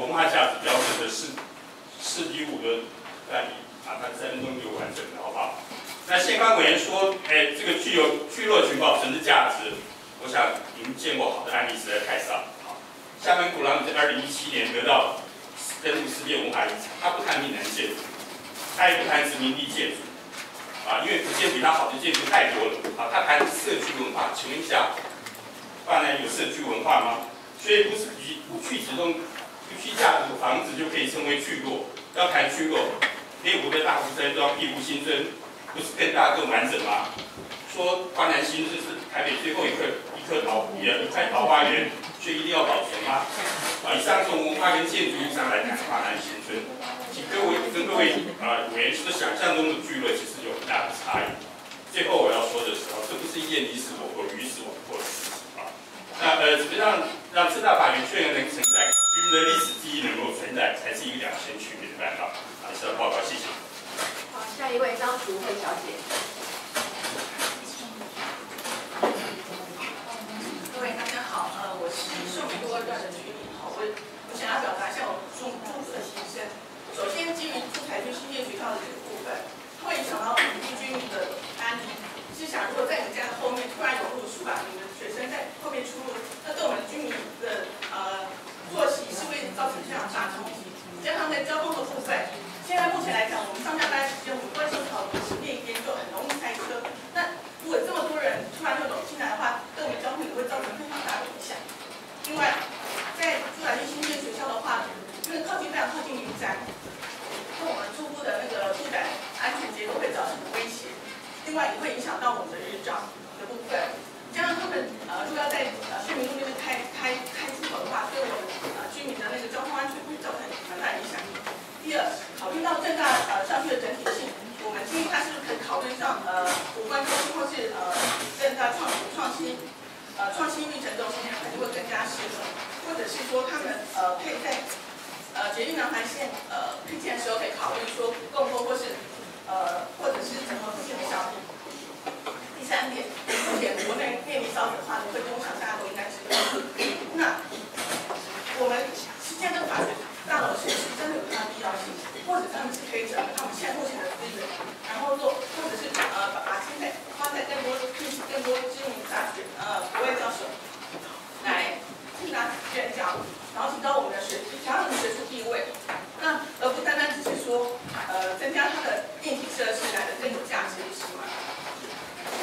文化价值标准的四四一五的案例，啊，它三分钟就完整了，好不好？那宪法委员说，哎，这个具有聚落群保存的价值，我想您见过好的案例实在太少。好，厦门鼓浪屿在二零一七年得到登录世界文化遗产，它不谈闽南建筑，它也不谈殖民地建筑，啊，因为福建比它好的建筑太多了。啊，它谈社区文化，请问一下，泛南有社区文化吗？所以不是以不去集中不去价值的房子就可以称为聚落，要谈聚落，连湖的大湖山都要庇护新村。不是更大更完整吗？说华南新村是台北最后一块一棵桃园一块桃花源，却一定要保存吗？啊，以上从文化跟建筑意义上来谈华南新村，请各位跟各位啊委员所想象中的聚落其实有很大的差异。最后我要说的时候，这不是一件你死我活、那呃，怎么样让四大法院确认能存在居民的历史记忆能够存在，才是一个两全取美的办法。啊，以上报告，谢谢。下一位张淑慧小姐。各位大家好，呃，我是寿福多段的居民，好，我我想要表达一下我中中的心声。首先，基于出台区新建学校的这个部分，会影响到本地居民的安宁。是想，如果在你家的后面突然涌入数百名的学生在后面出入，那对我们居民的呃作息是会造成非常大冲击。加上在交通的部分。现在目前来讲，我们上下班时间，我们关系好，时间一边就很容易塞车。那如果这么多人突然又走进来的话，对我们交通也会造成非常大的影响。另外，在珠海新建学校的话，因为靠近非常靠近云山，对我们初步的那个住宅安全结构会造成威胁。另外，也会影响到我们的日照的部分。加上他们呃，如果要在呃市民路那边开开开出口的话，对我们呃居民的那个交通安全会造成蛮大影响。第到正大呃校区的整体性，我们建议他是不是可以考虑上呃五官中心或是呃正大创创新呃创新运程中心，可能会更加适合，或者是说他们呃可以在呃捷运南环线呃配件的时候可以考虑说更多或是呃或者是整合附近的小地。第三点，目前国内电力烧的话呢会工厂大家都应该知道，那我们实践这个法律。大楼是不是真的有它的必要性，或者他们是可以整合他们现在目前的资源，然后做，或者是呃把把现在花在更多聘请更多知名大学呃国外教授来替他任教，然后提高我们的学提高我们的学术地位，那而不单单只是说呃增加它的硬体设施来的更有价值，是吗？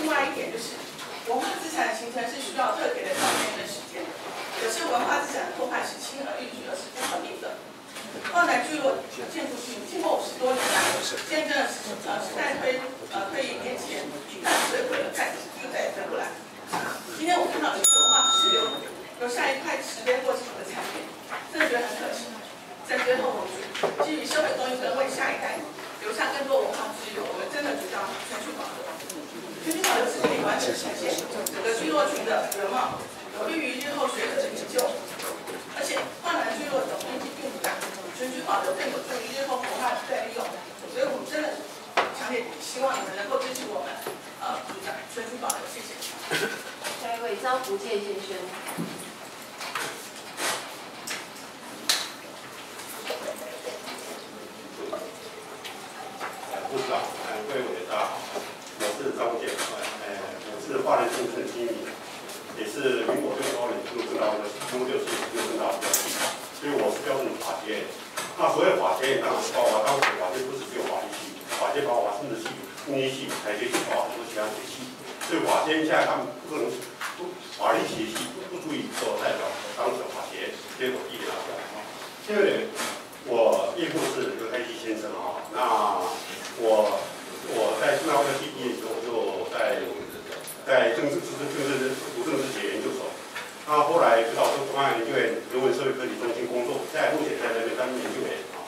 另外一点就是文化资产的形成是需要特别的条件跟时间，有些文化资产破坏是轻而易举，而是不可逆的。放在聚落建筑群经过五十多年来，见证呃时代推呃推移变迁，但摧毁了再就再也回不来。今天我看到有些文化石留留下一块时间过长的残片，真的觉得很可惜。在最后，我们基于社会公益，跟为下一代留下更多文化资源，我们真的觉得全去保留。全去保留是可以完整呈现整个聚落群的原貌，有利于日后学者的研究。而且万南聚落总面积并不大。全区保留更有助于日后文化再利用，所以我们真的强烈希望你们能够支持我们，呃，全区保留，谢谢。下一位张福建先生。部长，各位委员大家好，我是张福建，呃，我是华人新村居民，也是民国六十二年入政大的，中六是入政大的标的，所以我是标准法学院。那所谓法学，当然包括当时法学不是只有法律系，法学包括政治系、工业系、财学系，包括很多其他学系。所以法学现在他们不可能不法律体系不足以做代表当时法学，结果一点都不好。第二点，我岳父是刘开基先生啊，那我我在清华大学毕业之后就在在政治、政治、政治、读政治学研究所。那后来就到中央研究院人文社会科技中心工作，在目前在那边担任研究员啊。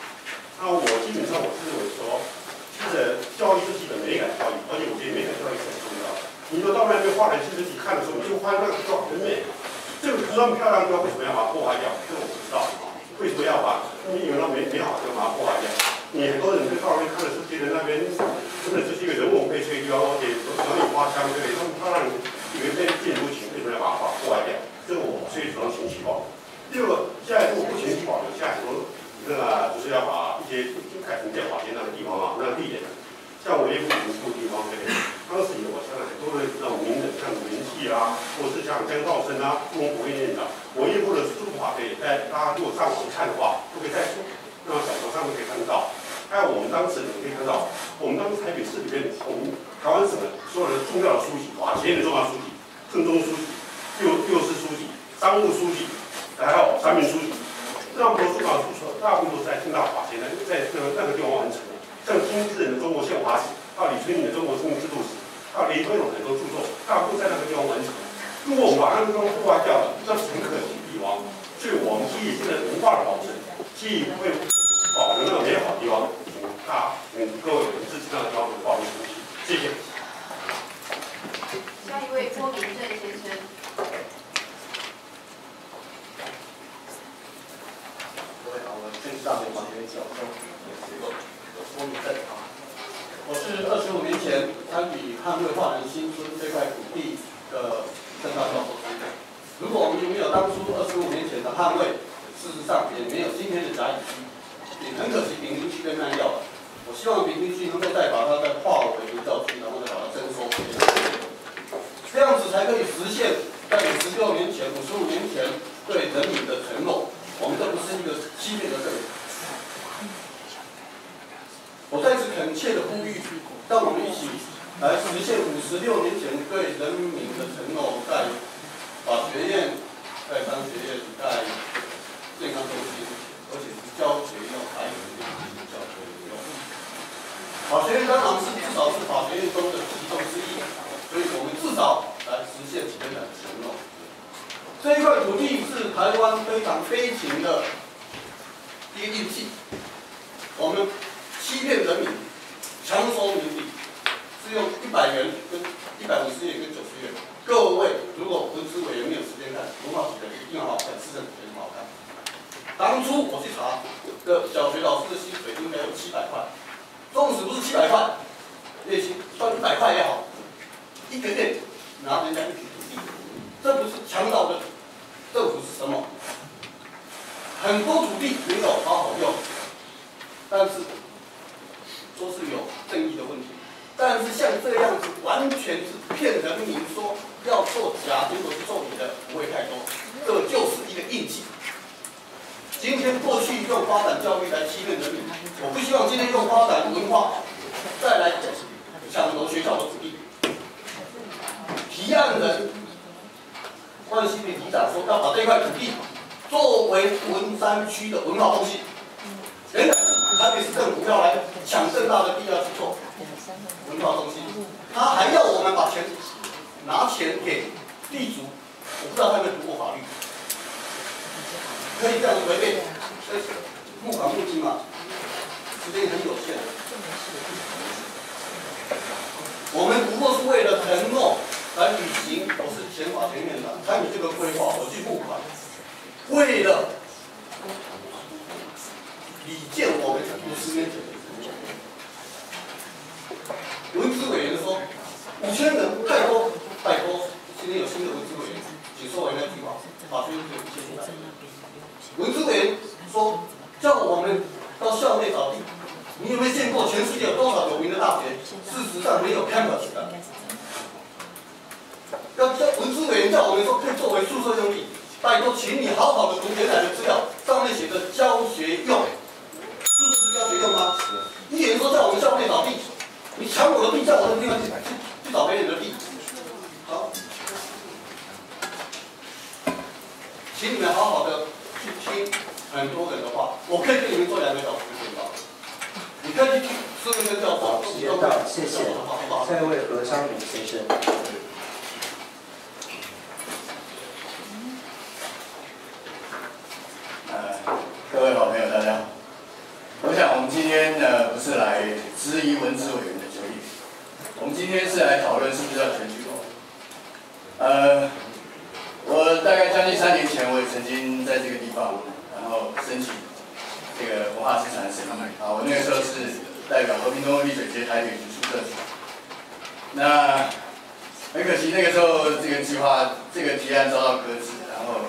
那我基本上我是认为说，其实教育是基本美感教育，而且我觉得美感教育是很。你说到那边画人其实你看的时候，你就发现那个雕很美，这个那么漂亮雕为什么要把它破坏掉？这我不知道。为什么要把你以为那美美好就把它破坏掉？你很多人在到那边看的时候，觉得那边真的就是一个人文荟萃地方，而且鸟语花香，对不对？那么漂亮，以为那建筑群为什么要把它破坏掉？这个我所以主张前期保留。第二个，现在如果不前期保留，下很多些就改成建法街那个地方嘛，那个地点。像我业部民宿地方这边，当时有我相信很多的那种名人，像啊，或是像江道生啊、中国院院长，我业部的书法可以在大家如果上网看的话，都可以在那小说上面可以看到。还有我们当时你可以看到，我们当时台北市里面，从台湾省的所有的重要的书记，哇，前面的重要书记，正中书记、右右司书记、商务书记，还有三名书记，这么多书法著作，大部分都是在清大法前的，在那个那个地方完成的。像金之人的中国宪法史，到李春雨的中国生命制度史，还有林徽荣很多著作，大部分在那个地方完成。如果我们把那个地方破坏掉了，那是很可惜的地方。所以我们基于这个文化的保存，基于为保留那个美好的地方，请大请各位支持那个地方的保留东西。谢谢。下一位郭明正先生。各位好，我是上面旁边小钟。我名正，我是二十五年前参与捍卫华南新村这块土地法律，可以这样子违背，募款募金嘛，时间很有限，我们不过是为了承诺来履行，我是前法前院长参与这个规划，我去募款，为了。李建我们五十年前文资委员说五千人太多，拜托，今天有新的文资委员，请说完那句话，把这些一切出来。文资委员说叫我们到校内找地，你有没有见过全世界有多少有名的大学？事实上没有 campus 的。要叫文资委员叫我们说可以作为宿舍用地，拜托，请你好好的读原来的资料，上面写着教学用。就是是教学用吗？你有人说在我们校内找地，你抢我的地，在我的地方去去去找别人的地。请你们好好的去听很多人的话。我可以给你们做两个小时的简报。你可以去听四位跟教授，时间到，谢谢。下一位何昌明先生。呃，各位好朋友，大家好。我想，我们今天呢不是来质疑文资委员的决议，我们今天是来讨论是不是要全举报。呃，我大概将近三年前，我也曾经在这个地方，然后申请这个文化资产的审议。啊，我那个时候是代表和平东路丽水街台北区宿舍区。那很可惜，那个时候这个计划这个提案遭到搁置，然后，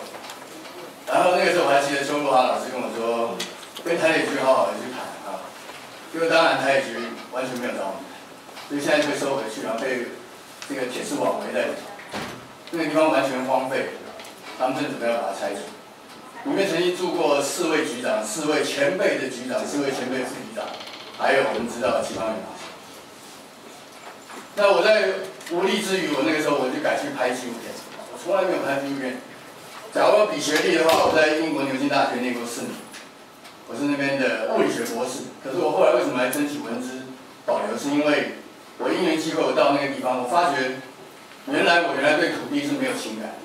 然后那个时候我还记得邱国华老师跟我说。跟台北局好好的去谈啊，结果当然台北局完全没有找我们，所以现在被收回去，然后被这个铁丝网围在里那个地方完全荒废，他们正准备要把它拆除。里面曾经住过四位、四位前辈的局长、四位前辈副局长，还有我们知道的地方员。那我在无力之余，我那个时候我就改去拍纪录片。我从来没有拍纪录片。假如要比学历的话，我在英国牛津大学念过四年，我是那边的物理学博士。可是我后来为什么来争取文资保留？是因为我因缘机会我到那个地方，我发觉原来我原来对土地是没有情感。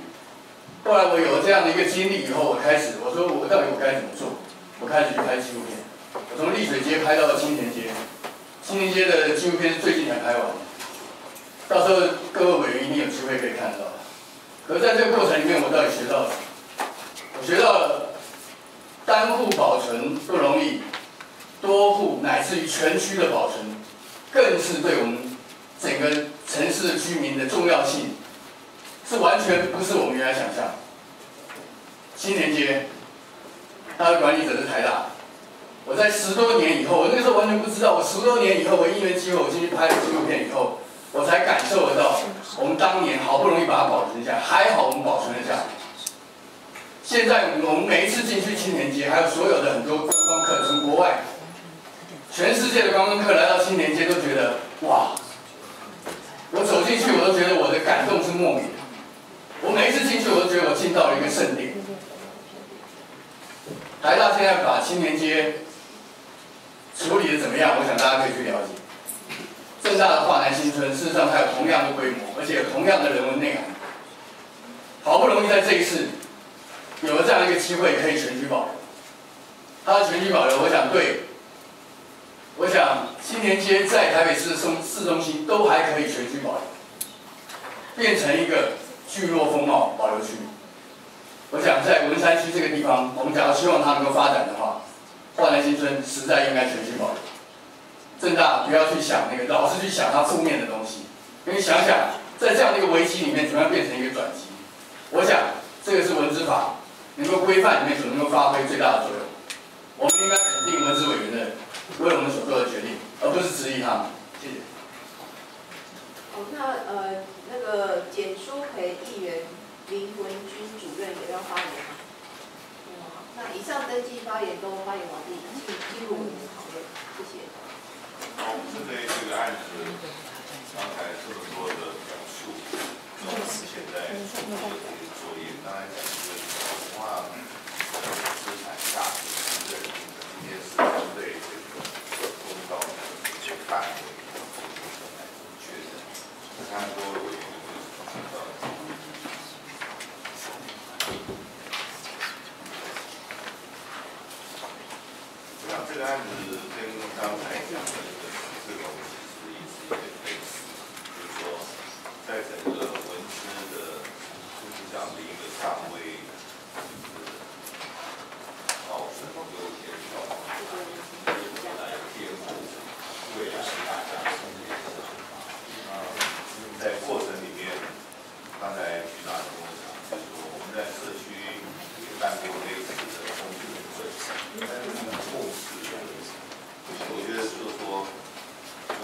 后来我有了这样的一个经历以后，我开始我说我到底我该怎么做？我开始拍纪录片。我从丽水街拍到了青田街，青田街的纪录片最近才拍完，到时候各位委员一定有机会可以看得到。可是在这个过程里面，我到底学到了？我学到了单户保存不容易，多户乃至于全区的保存，更是对我们整个城市的居民的重要性。是完全不是我们原来想象。青年街，它的管理者是台大。我在十多年以后，我那个时候完全不知道。我十多年以后，我因缘机会，我进去拍了纪录片以后，我才感受得到，我们当年好不容易把它保存下来，还好我们保存了下来。现在我们每一次进去青年街，还有所有的很多观光客从国外，全世界的观光客来到青年街，都觉得哇，我走进去，我都觉得我的感动是莫名的。我每一次进去，我都觉得我进到了一个圣地。台大现在把青年街处理的怎么样？我想大家可以去了解。正大的华南新村，事实上它有同样的规模，而且有同样的人文内涵。好不容易在这一次有了这样一个机会，可以全区保留。它的全区保留，我想对，我想青年街在台北市中市中心都还可以全区保留，变成一个。聚落风貌保留区，我想在文山区这个地方，我们假如希望它能够发展的话，华南新村实在应该全新保留。正大不要去想那个，老是去想它负面的东西，因为想想在这样的一个危机里面，怎么样变成一个转机？我想这个是文资法能够规范里面所能够发挥最大的作用。我们应该肯定文资委员的为我们所做的决定，而不是质疑他们。谢谢。哦，那呃。那个简书培议员林文君主任也要发言吗？那以上登记发言都发言完毕，请进入我们的讨论，谢谢。好，我针对这个案子，刚才这么多的表述，那我们现在做的这个作业，刚才讲的文化资产价值的认定，今天是针对这个公道的范围来确认，看多位。这个案子跟刚才讲的这个这个其实也是一个类似，就是说，在整个文资的就是这样的一个上位，保存优先条，来监护未来大家生活啊，在过程里面，刚才局长跟我讲，就是说我们在社区也办过类似的公益会，但是那个共识。我觉得就是说，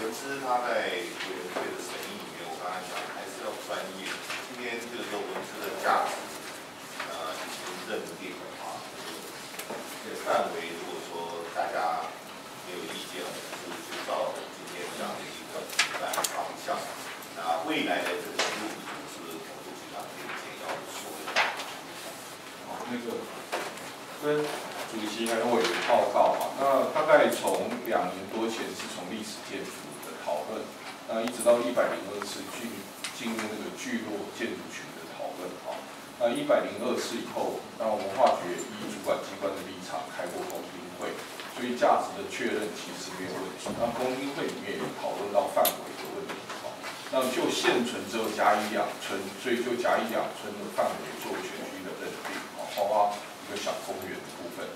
文资他在委员会的审议里面，我刚才讲还是要专业。今天就是说文资的价值，呃，已经认定的话，这个范围如果说大家没有意见，就就照今天这样的一个大方向。那未来的这个路是总部局长可以简要说一下。好，那个跟。主席还有委员报告嘛？那大概从两年多前是从历史建筑的讨论，那一直到一百零二次进进入那个聚落建筑群的讨论啊。那一百零二次以后，那文化局以主管机关的立场开过公听会，所以价值的确认其实没有问题。那公听会里面也讨论到范围的问题啊。那就现存只有甲乙两村，所以就甲乙两村的范围做全区的认定啊，包括一个小公园。的部分，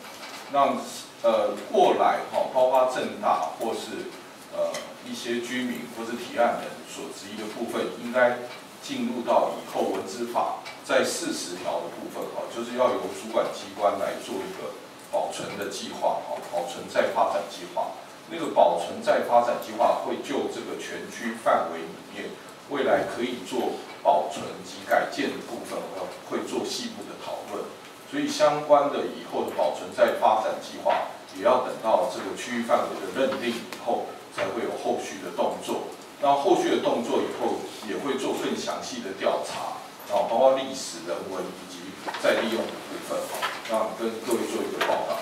那呃过来哈，包括正大或是呃一些居民或是提案人所质疑的部分，应该进入到以后文资法在四十条的部分哈，就是要由主管机关来做一个保存的计划哈，保存再发展计划。那个保存再发展计划会就这个全区范围里面，未来可以做保存及改建的部分，我会做细部的讨论。所以相关的以后的保存再发展计划，也要等到这个区域范围的认定以后，才会有后续的动作。那后续的动作以后，也会做更详细的调查，啊，包括历史、人文以及再利用的部分，啊让跟各位做一个报告。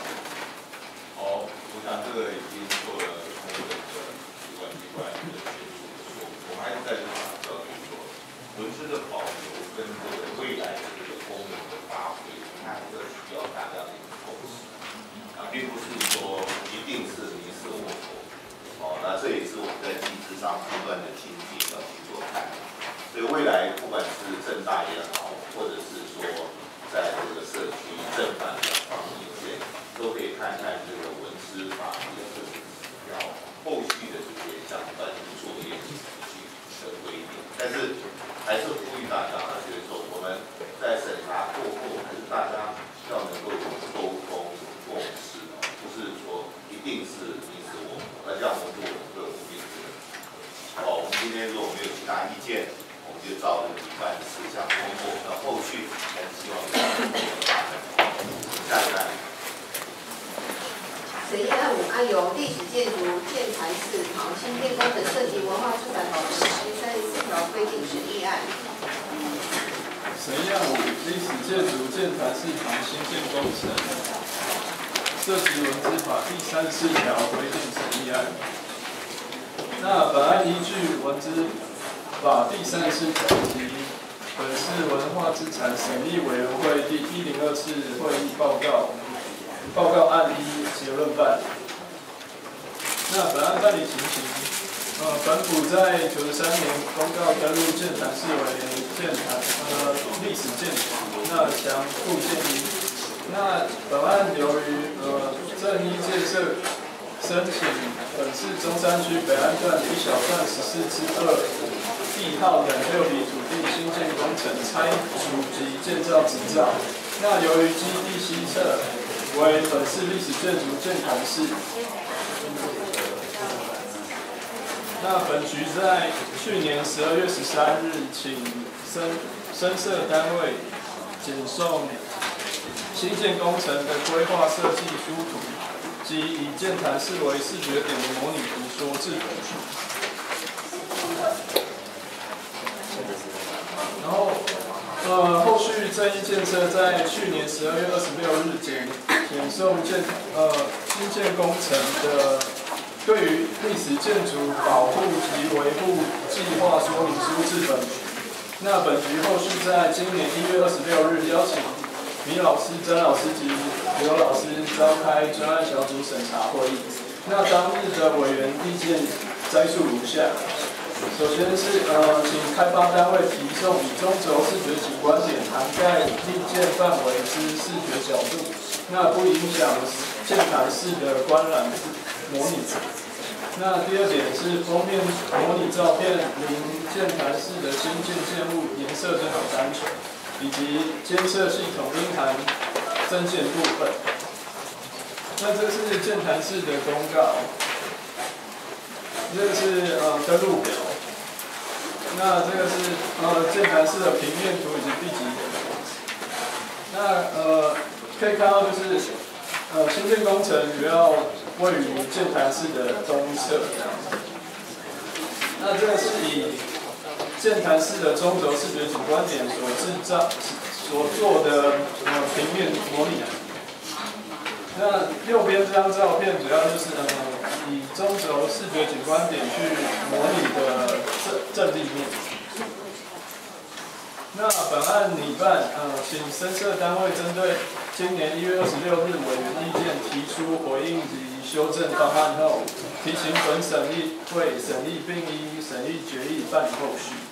好，我想这个已经做了充分的主管机关的协助，我还是在这强调，就是说文字的保留跟这个未来的这个功能的发挥，它这个需要大家的一个共识啊，并不是说一定是。那这也是我们在机制上不断的精进要去做看。所以未来不管是正大也好，或者是说在这个社区正反两方面，都可以看看这个文资法律的要后续的这些相关作业的的规定。但是还是呼吁大家呢，就是说我们在审查过后，还是大家要能够有沟通、有共识，不是说一定是你死我活，那这样我们就会无病之好，我们今天如果没有其他意见，我们就照着一半的事项通过。那后续还是希望大家能够发展。下一个。审议案五案由历史建筑建材市场新建工程设计文化资产保存第三十四条规定审议案。审议案五历史建筑建材市场新建工程设计文资法第三十四条规定审议案。那本案依据文资法第三十四条及本市文化资产审议委员会第一零二次会议报告报告案一结论办。那本案办理情形，呃，本府在九十三年公告登录建材市为建材呃历史建筑，那详附件一。那本案由于呃正一建设申请本市中山区北岸段一小段十四之二地号等六笔土地新建工程拆除及建造执照。那由于基地西侧为本市历史建筑建材市。那本局在去年十二月十三日，请深深设单位简送新建工程的规划设计书图及以建材视为视觉点的模拟图说至本。然后，呃，后续正义建设在去年十二月二十六日检检送建呃新建工程的对于历史建筑保护及维护计划说明书至本。那本局后续在今年一月二十六日邀请米老师、曾老师及刘老师召开专案小组审查会议。那当日的委员意见摘述如下。首先是呃，请开发单位提送以中轴视觉景观点涵盖立建范围之视觉角度，那不影响建材式的观览模拟。那第二点是封面模拟照片，零建材式的新建建物颜色最好单纯，以及监测系统硬盘增建部分。那这个是键盘式的公告，这个是呃登录表。那这个是呃键盘式的平面图以及地级。那呃可以看到就是呃新建工程主要位于键盘式的东侧这样。那这个是以建材式的中轴视觉景观点所制造所做的呃平面模拟啊。那右边这张照片主要就是呃以中轴视觉景观点去模拟的正正立面。那本案拟办呃，请申设单位针对今年一月二十六日委员意见提出回应及修正方案后，提请本审议会审议并依审议决议办理后续。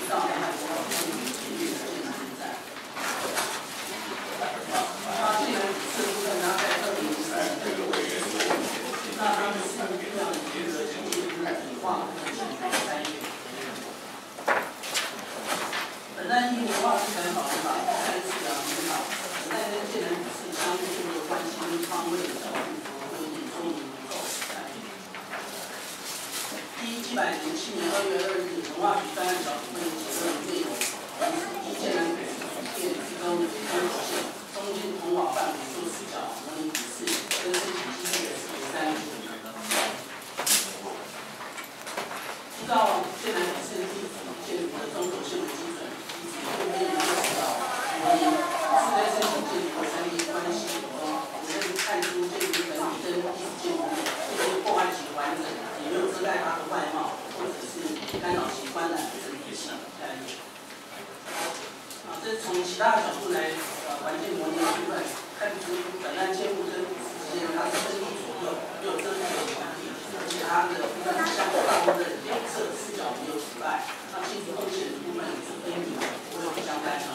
本案建物跟之间它是分立左右，没有遮住的，而且它的部分向上的两侧视角没有阻碍，那建筑贡献的部分也是分明，不会相干的。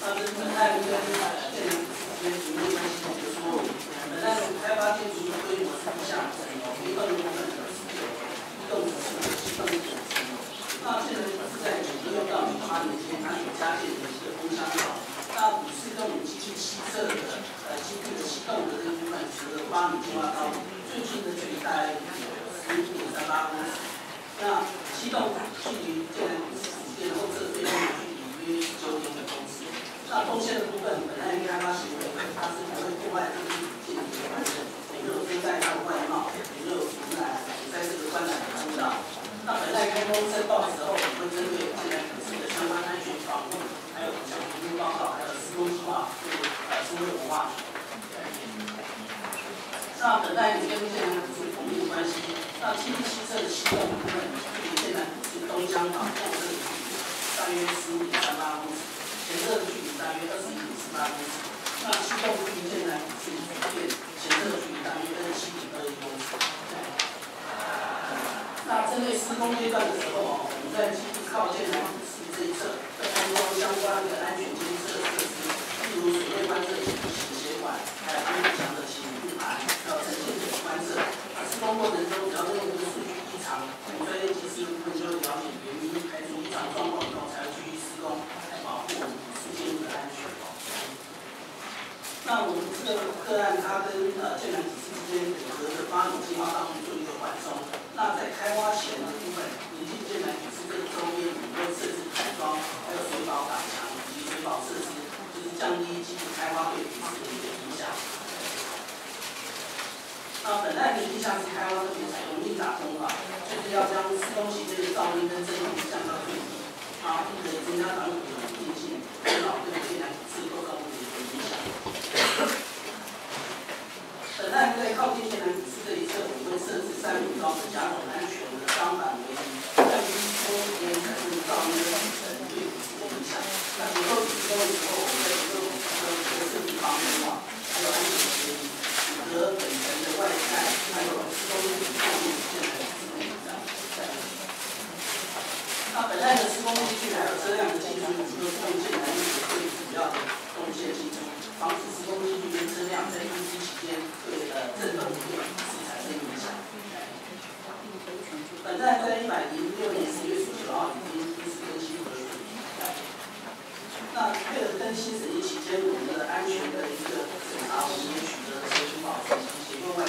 那这本案跟呃建筑之间紧密关系就是说，本案开发建筑的规模是不相等的，一栋部分是有一栋是七栋组成。那现在是在九六到九八年间，它所加建的一个风箱厂。那五四栋机器七侧的呃基地的七栋的这个部分，除了八米进化到最近的距离大概有十五点三八公尺。那七栋距离建南主店后侧最近的距离约九点五公尺。那动线的部分，本来开发行为它是不会破坏这个建筑的完整，也没有遮盖它的外貌，也没有阻拦，也在这个观览的通道。那本来开工申报的时候，我们会针对建南公司的相关安全防护，还有小评估报告，呃社会文化。那本来跟建南股是同业关系，那七地七侧的七栋部分，距离建南股是东江港后侧的距离大约十五点三八公尺，前侧的距离大约二十一点四八公尺。那七栋距离建南股是主店前侧的距离大约二十七点二一公尺。那针对施工阶段的时候，我们在基地靠近南股市这一侧，会安装相关的安全监测设施，例如水位观测器、洗血管，还有安全墙的起雾盘，还有呈现者观测。那施工过程中，只要任何的数据异常，我们专业技师部分就了解原因，排除异常状况以后，才会继续施工，来保护我们事件的安全。那我们这个个案，它跟呃建南指示之间有合的八米计划当中做一个缓冲。那在开挖前的部分，临近建南指示这个周边，我们会设置改装，还有水保挡墙以及水保设施，降低基础开挖对土质的影响。那本案的意向是开挖这边采用密打工法，就是要将施工期间的噪音跟争议降到最低，啊，并且增加挡土的稳定性，减少对建南指示构造物的影响。本案在靠近建南指示这一侧，我们会设置三米高的甲种安全的钢板围篱，降低施工时间产生的噪音跟雨尘对土质的影响。那结构施工的时候，我们在结构土质的设计防尘网，还有安全协议，和本层的外盖，还有施工地后面建南指示的一张在。那本案的施工机具还有车辆的技术，我们都是用建南指示最主要的动线技术。防止施工机具跟车辆在运行期间对呃震动对是产生影响。本案在一百零六年十月十九号已经正式更新合理。那配合更新审议期间，我们的安全的一个审查，我们也取得了协助保存以及协用外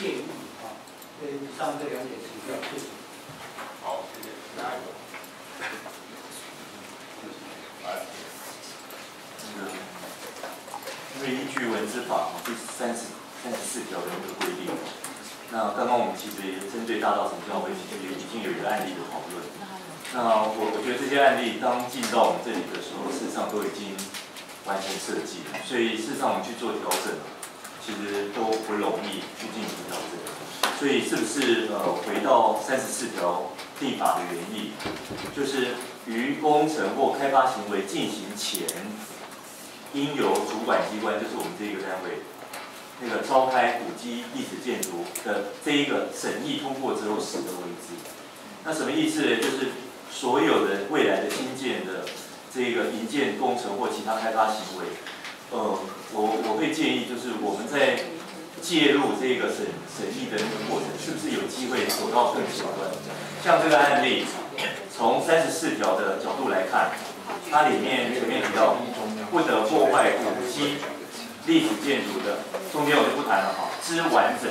建议啊？呃，以上这两点请教，谢谢。好，谢谢。下一个。来，那个，因为依据文字法第三十三十四条的那个规定，那刚刚我们其实也针对大道城教会其实也已经有一个案例的讨论。那我我觉得这些案例当进到我们这里的时候，事实上都已经完成设计了，所以事实上我们去做调整，其实都不容易去进行调整。所以是不是呃回到三十四条立法的原意，就是于工程或开发行为进行前，应由主管机关，就是我们这一个单位，那个召开古迹历史建筑的这一个审议通过之后使得为之。那什么意思呢？就是所有的未来的新建的这个营建工程或其他开发行为，呃，我我会建议就是我们在介入这个审审议的那个过程，是不是有机会走到更极端？像这个案例，从三十四条的角度来看，它里面前面提到不得破坏古迹历史建筑的，中间我就不谈了哈，之完整。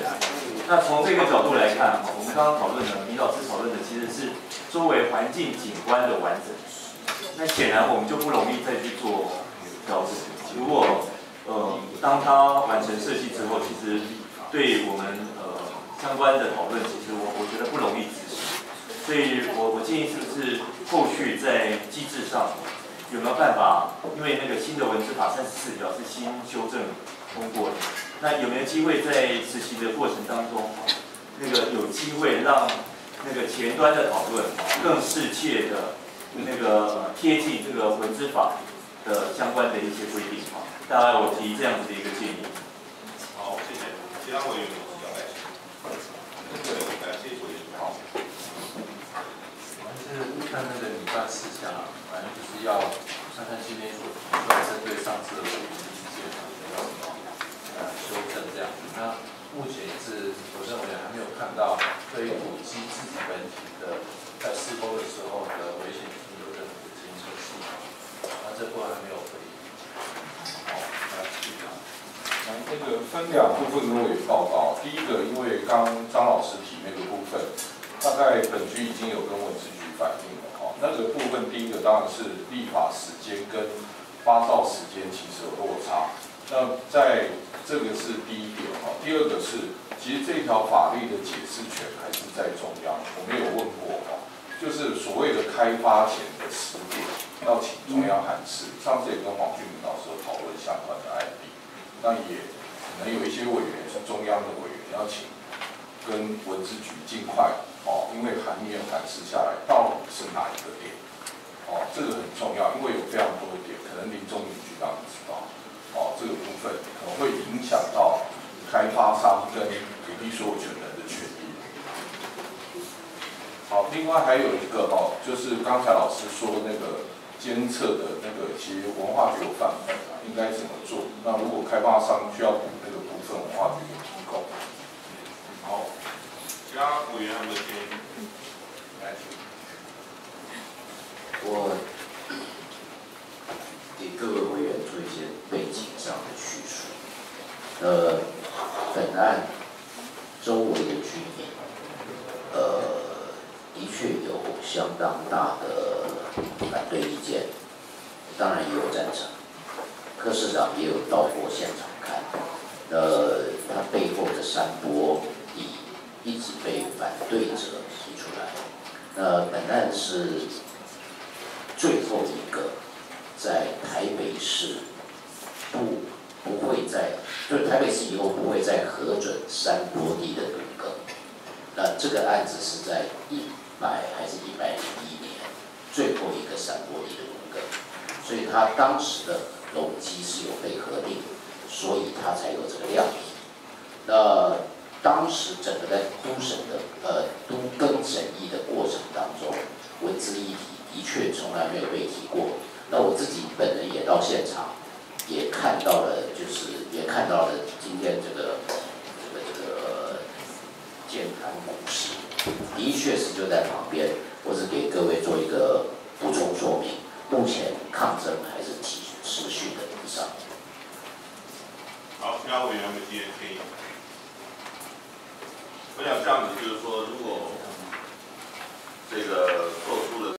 那从这个角度来看哈，我们刚刚讨论的，李老师讨论的其实是周围环境景观的完整。那显然我们就不容易再去做调整。如果呃，当他完成设计之后，其实对我们呃相关的讨论，其实我我觉得不容易执行。所以我我建议是不是后续在机制上有没有办法？因为那个新的文字法三十四条是新修正通过的，那有没有机会在实习的过程当中，那个有机会让那个前端的讨论更适切的那个贴近这个文字法的相关的一些规定啊？大概我提这样子的一个建议。好，谢谢。其他委员有什么要来？谢，谢委员。好。反正是看那个礼拜事项啊，反正就是要看看今天所要针对上次的委员意见啊，有什么呃修正这样子。那目前也是我认为还没有看到对于古迹自己本体的在施工的时候的危险性有任何的监测系统，那这部分还没有回应。好，那继续讲。那这个分两部分都有报告。第一个，因为刚张老师提那个部分，大概本局已经有跟文字局反映了哈。那个部分，第一个当然是立法时间跟发照时间其实有落差。那在这个是第一点哈。第二个是，其实这条法律的解释权还是在中央。我们有问过哈，就是所谓的开发前的时点，要请中央函示。上次也跟黄俊明老师有讨论相关的案例。那也可能有一些委员是中央的委员要请跟文资局尽快哦因为还没有反思下来到底是哪一个点哦这个很重要因为有非常多的点可能民众民局长知道哦这个部分可能会影响到开发商跟土地所有权人的权利好另外还有一个哦就是刚才老师说那个监测的那个其实文化给我应该怎么做？那如果开发商需要补那个部分，文化局有提供。好，其他委员还有没有建议？来，我给各位委员做一些背景上的叙述。呃，本案周围的居民，呃，的确有相当大的反对意见，当然也有赞成。柯市长也有到过现场看，呃，他背后的山坡地一直被反对者提出来。那本案是最后一个在台北市不不会再，就是台北市以后不会再核准山坡地的土更。那这个案子是在一百还是一百零一年最后一个山坡地的土更，所以他当时的容积是有被核定，所以他才有这个量。那当时整个在都审的呃都更审议的过程当中，文字议题的确从来没有被提过。那我自己本人也到现场，也看到了，就是也看到了今天这个这个这个健康股市，的确是就在旁边。我只给各位做一个补充说明，目前抗争还是持持续的以上。好，其他委员有没有建议？我想这样子，就是说，如果这个做出了。